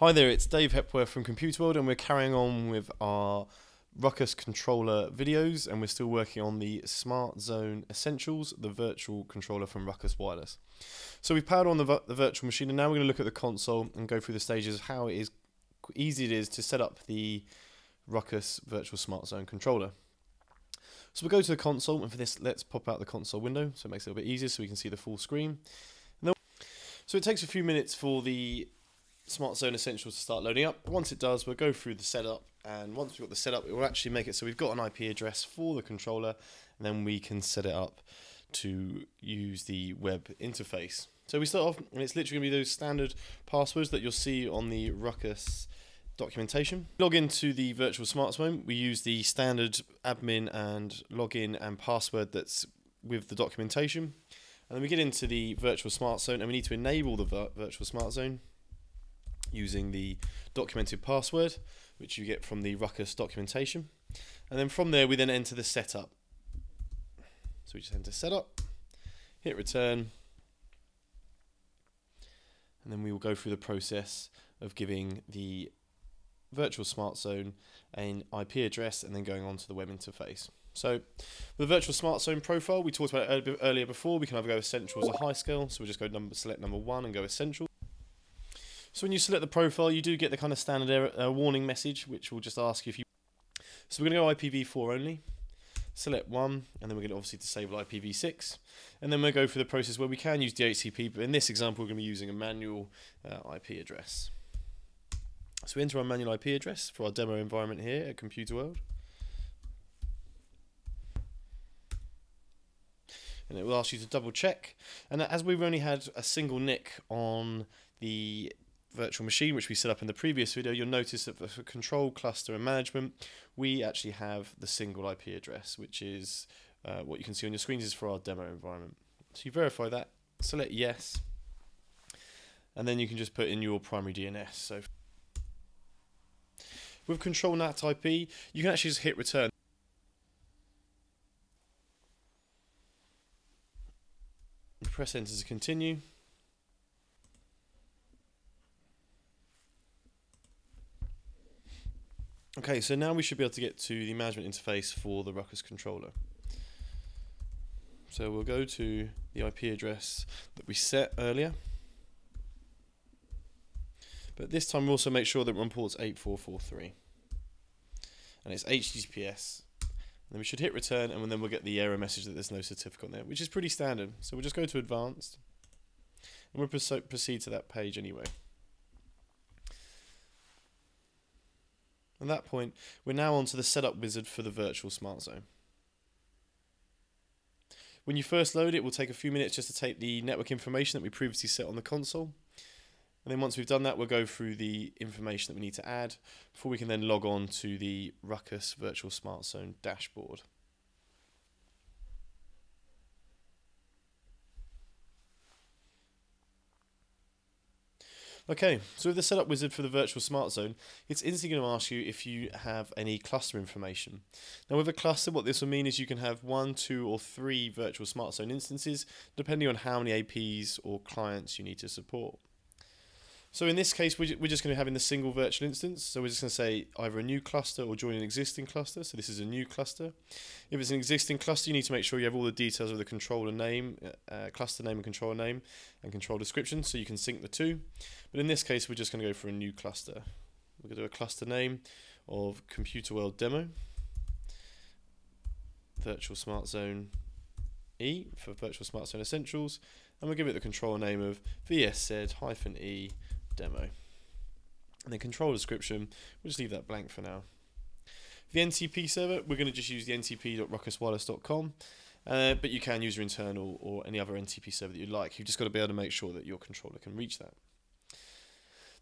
Hi there, it's Dave Hepworth from Computer World, and we're carrying on with our Ruckus controller videos, and we're still working on the Smart Zone Essentials, the virtual controller from Ruckus Wireless. So we've powered on the, the virtual machine, and now we're going to look at the console and go through the stages of how it is easy it is to set up the Ruckus Virtual Smart Zone controller. So we'll go to the console, and for this, let's pop out the console window so it makes it a little bit easier so we can see the full screen. So it takes a few minutes for the Smart Zone Essentials to start loading up. Once it does, we'll go through the setup, and once we've got the setup, it will actually make it so we've got an IP address for the controller, and then we can set it up to use the web interface. So we start off, and it's literally going to be those standard passwords that you'll see on the Ruckus documentation. Log into the virtual smart zone. We use the standard admin and login and password that's with the documentation. And then we get into the virtual smart zone and we need to enable the virtual smart zone using the documented password, which you get from the Ruckus documentation. And then from there, we then enter the setup. So we just enter setup, hit return, and then we will go through the process of giving the virtual smart zone an IP address and then going on to the web interface. So the virtual smart zone profile, we talked about earlier before, we can either go essential as a high scale, so we'll just go number, select number one and go essential. So when you select the profile, you do get the kind of standard error, uh, warning message, which will just ask you if you. So we're going to go IPv4 only. Select one, and then we're going to obviously disable IPv6, and then we'll go through the process where we can use DHCP, but in this example, we're going to be using a manual uh, IP address. So we enter our manual IP address for our demo environment here at Computer World. and it will ask you to double check. And as we've only had a single NIC on the virtual machine, which we set up in the previous video, you'll notice that for control, cluster, and management, we actually have the single IP address, which is uh, what you can see on your screens is for our demo environment. So you verify that, select yes, and then you can just put in your primary DNS. So with control NAT IP, you can actually just hit return. Press enter to continue. Okay, so now we should be able to get to the management interface for the Ruckus controller. So we'll go to the IP address that we set earlier. But this time we'll also make sure that we're on ports 8443. And it's HTTPS. And then we should hit return and then we'll get the error message that there's no certificate on there, which is pretty standard. So we'll just go to advanced. And we'll proceed to that page anyway. At that point, we're now onto the setup wizard for the virtual smart zone. When you first load it, it will take a few minutes just to take the network information that we previously set on the console. And then once we've done that, we'll go through the information that we need to add before we can then log on to the Ruckus Virtual Smart Zone dashboard. Okay, so with the setup wizard for the virtual smart zone, it's instantly going to ask you if you have any cluster information. Now with a cluster, what this will mean is you can have one, two or three virtual smart zone instances, depending on how many APs or clients you need to support. So in this case, we're just going to have in the single virtual instance. So we're just going to say either a new cluster or join an existing cluster. So this is a new cluster. If it's an existing cluster, you need to make sure you have all the details of the controller name, uh, uh, cluster name and controller name, and control description, so you can sync the two. But in this case, we're just going to go for a new cluster. We're going to do a cluster name of Computer World Demo, Virtual Smart Zone E for Virtual Smart Zone Essentials, and we'll give it the controller name of VSZ-E demo. And then control description, we'll just leave that blank for now. The NTP server, we're going to just use the ntp.ruckuswireless.com, uh, but you can use your internal or any other NTP server that you'd like. You've just got to be able to make sure that your controller can reach that.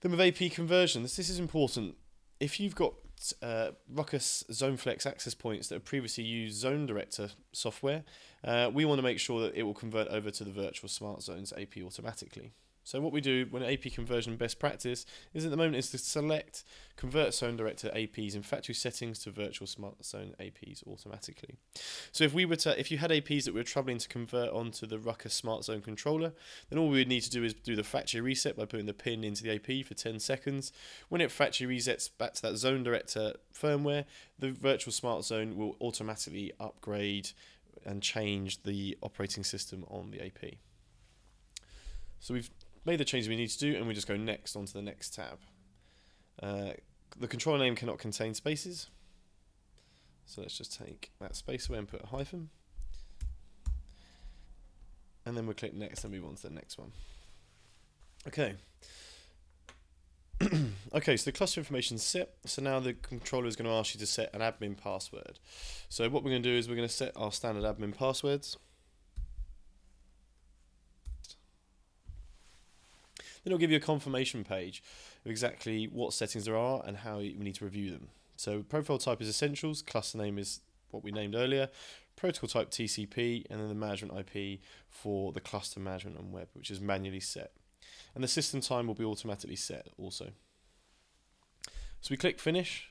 Then with AP conversions, this is important. If you've got uh, Ruckus ZoneFlex access points that have previously used Zone Director software, uh, we want to make sure that it will convert over to the virtual smart zones AP automatically. So what we do when AP conversion best practice is at the moment is to select convert zone director APs in factory settings to virtual smart zone APs automatically. So if we were to if you had APs that we were troubling to convert onto the Ruckus smart zone controller, then all we would need to do is do the factory reset by putting the pin into the AP for 10 seconds. When it factory resets back to that zone director firmware, the virtual smart zone will automatically upgrade and change the operating system on the AP. So we've made the changes we need to do and we just go next onto the next tab. Uh, the controller name cannot contain spaces. So let's just take that space away and put a hyphen. And then we'll click next and move on to the next one. Okay. okay, so the cluster information is set. So now the controller is going to ask you to set an admin password. So what we're going to do is we're going to set our standard admin passwords. Then it'll give you a confirmation page of exactly what settings there are and how we need to review them. So profile type is essentials, cluster name is what we named earlier, protocol type TCP, and then the management IP for the cluster management and web, which is manually set. And the system time will be automatically set also. So we click finish.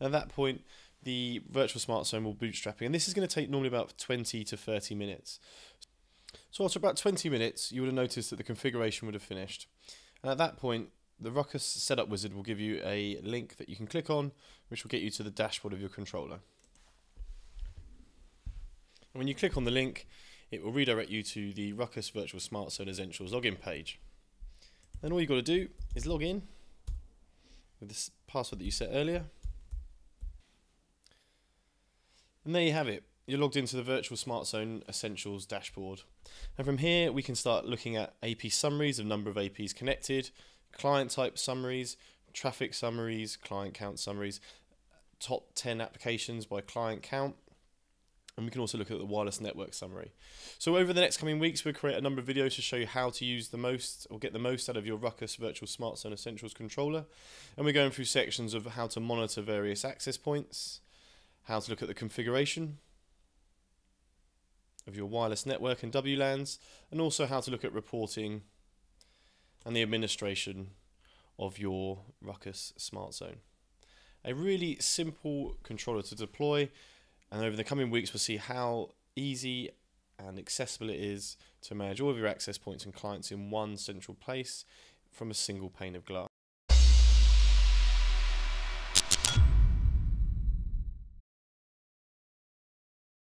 And at that point, the virtual smart zone will bootstrapping, and this is going to take normally about 20 to 30 minutes. So after about 20 minutes, you would have noticed that the configuration would have finished. And at that point, the Ruckus Setup Wizard will give you a link that you can click on, which will get you to the dashboard of your controller. And when you click on the link, it will redirect you to the Ruckus Virtual Smart Zone Essentials login page. Then all you've got to do is log in with this password that you set earlier. And there you have it you're logged into the Virtual Smart Zone Essentials dashboard. And from here, we can start looking at AP summaries of number of APs connected, client type summaries, traffic summaries, client count summaries, top 10 applications by client count, and we can also look at the wireless network summary. So over the next coming weeks, we'll create a number of videos to show you how to use the most or get the most out of your Ruckus Virtual Smart Zone Essentials controller. And we're going through sections of how to monitor various access points, how to look at the configuration, of your wireless network and WLANs, and also how to look at reporting and the administration of your Ruckus Smart Zone. A really simple controller to deploy, and over the coming weeks, we'll see how easy and accessible it is to manage all of your access points and clients in one central place from a single pane of glass.